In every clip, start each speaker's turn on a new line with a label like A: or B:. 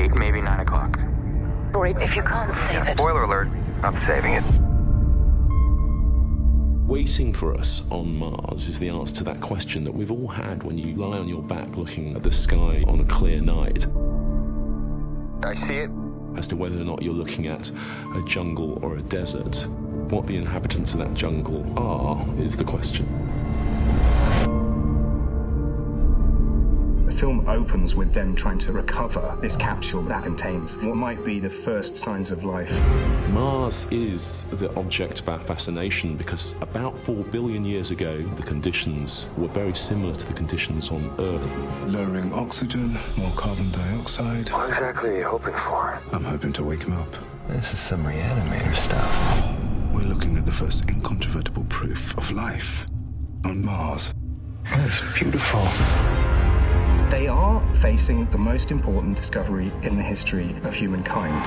A: 8, maybe 9 o'clock.
B: Rory, if you can't save it.
A: Spoiler alert, I'm saving it.
C: Waiting for us on Mars is the answer to that question that we've all had when you lie on your back looking at the sky on a clear night.
A: I see it.
C: As to whether or not you're looking at a jungle or a desert. What the inhabitants of that jungle are is the question.
D: The film opens with them trying to recover this capsule that contains what might be the first signs of life.
C: Mars is the object of our fascination because about 4 billion years ago, the conditions were very similar to the conditions on Earth.
E: Lowering oxygen, more carbon dioxide.
A: What exactly are you hoping for?
E: I'm hoping to wake him up.
F: This is some reanimator stuff.
E: We're looking at the first incontrovertible proof of life on Mars.
F: It's beautiful.
D: They are facing the most important discovery in the history of humankind.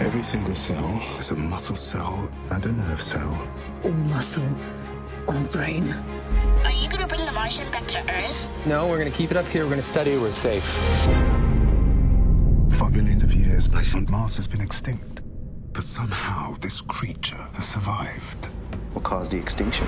E: Every single cell is a muscle cell and a nerve cell.
B: All muscle, all brain.
G: Are you gonna bring the Martian back to Earth?
F: No, we're gonna keep it up here. We're gonna study it. We're safe.
E: For billions of years, life on Mars has been extinct. But somehow this creature has survived.
H: What caused the extinction?